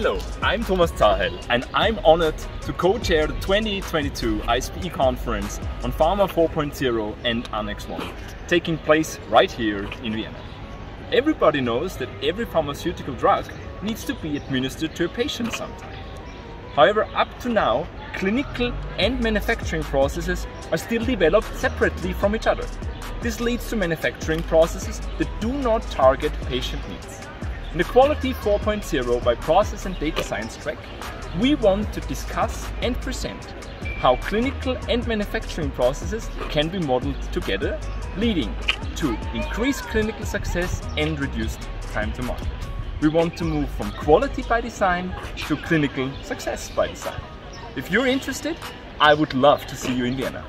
Hello, I'm Thomas Zahel and I'm honored to co-chair the 2022 ISPE conference on Pharma 4.0 and Annex 1, taking place right here in Vienna. Everybody knows that every pharmaceutical drug needs to be administered to a patient sometime. However, up to now, clinical and manufacturing processes are still developed separately from each other. This leads to manufacturing processes that do not target patient needs. In the Quality 4.0 by Process and Data Science track, we want to discuss and present how clinical and manufacturing processes can be modeled together, leading to increased clinical success and reduced time to market. We want to move from quality by design to clinical success by design. If you're interested, I would love to see you in Vienna.